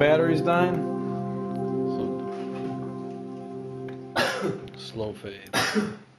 Battery's dying? Slow fade.